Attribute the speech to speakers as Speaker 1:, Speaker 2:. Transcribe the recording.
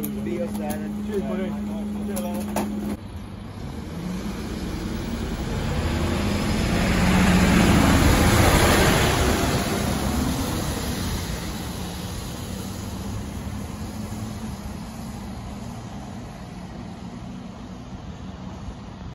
Speaker 1: Dios,